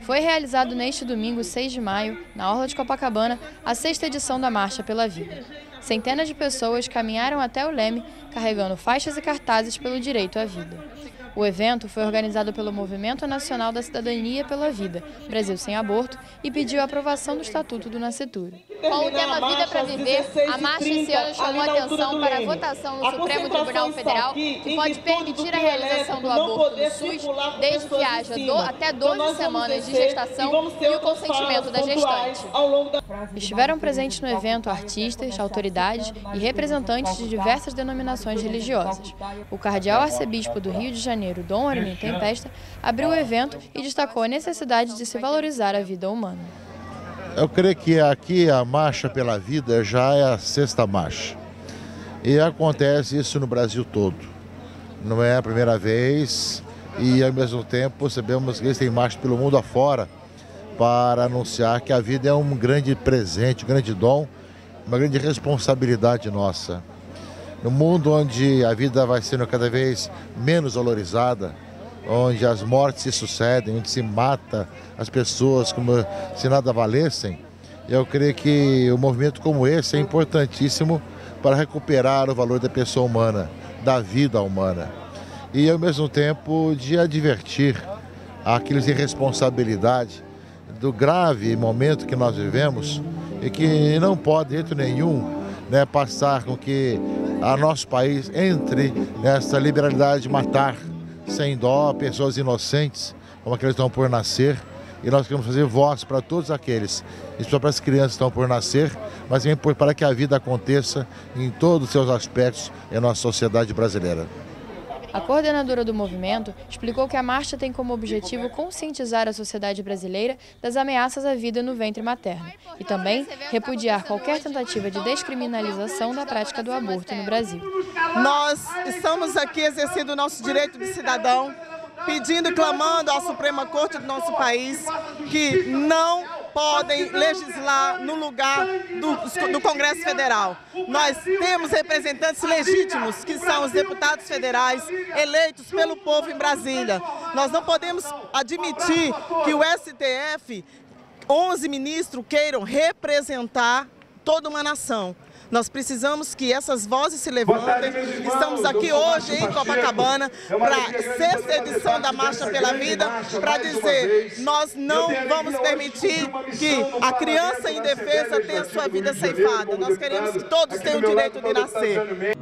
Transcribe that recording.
Foi realizado neste domingo, 6 de maio, na Orla de Copacabana, a sexta edição da Marcha pela Vida. Centenas de pessoas caminharam até o Leme, carregando faixas e cartazes pelo direito à vida. O evento foi organizado pelo Movimento Nacional da Cidadania pela Vida, Brasil Sem Aborto, e pediu a aprovação do Estatuto do Nascituro. Com o tema Vida para Viver, a marcha esse ano chamou atenção para a votação no Supremo Tribunal Federal, que pode permitir a realização do aborto no SUS, desde que haja do, até 12 então semanas de gestação e o consentimento da gestante. Estiveram presentes no evento artistas, autoridades e representantes de diversas denominações religiosas. O cardeal arcebispo do Rio de Janeiro, Janeiro, Dom Armin Tempesta, abriu o evento e destacou a necessidade de se valorizar a vida humana. Eu creio que aqui a Marcha pela Vida já é a sexta marcha. E acontece isso no Brasil todo. Não é a primeira vez e, ao mesmo tempo, sabemos que eles têm marcha pelo mundo afora para anunciar que a vida é um grande presente, um grande dom, uma grande responsabilidade nossa. No mundo onde a vida vai sendo cada vez menos valorizada, onde as mortes se sucedem, onde se mata as pessoas como se nada valessem, eu creio que um movimento como esse é importantíssimo para recuperar o valor da pessoa humana, da vida humana. E ao mesmo tempo de advertir aqueles irresponsabilidade do grave momento que nós vivemos e que não pode, de jeito nenhum, né, passar com que a nosso país entre nessa liberalidade de matar sem dó pessoas inocentes, como aqueles que estão por nascer. E nós queremos fazer voz para todos aqueles, especialmente para as crianças que estão por nascer, mas também para que a vida aconteça em todos os seus aspectos em nossa sociedade brasileira. A coordenadora do movimento explicou que a marcha tem como objetivo conscientizar a sociedade brasileira das ameaças à vida no ventre materno e também repudiar qualquer tentativa de descriminalização da prática do aborto no Brasil. Nós estamos aqui exercendo o nosso direito de cidadão, pedindo e clamando à Suprema Corte do nosso país que não podem legislar no lugar do, do, Congresso Federal. Nós temos representantes legítimos, que são os deputados federais eleitos pelo povo em Brasília. Nós não podemos admitir que o STF, 11 ministros, queiram representar toda uma nação. Nós precisamos que essas vozes se levantem. Estamos aqui hoje em Copacabana para a sexta edição da Marcha pela Vida para dizer nós não vamos permitir que a criança indefesa tenha sua vida ceifada. Nós queremos que todos tenham o direito de nascer.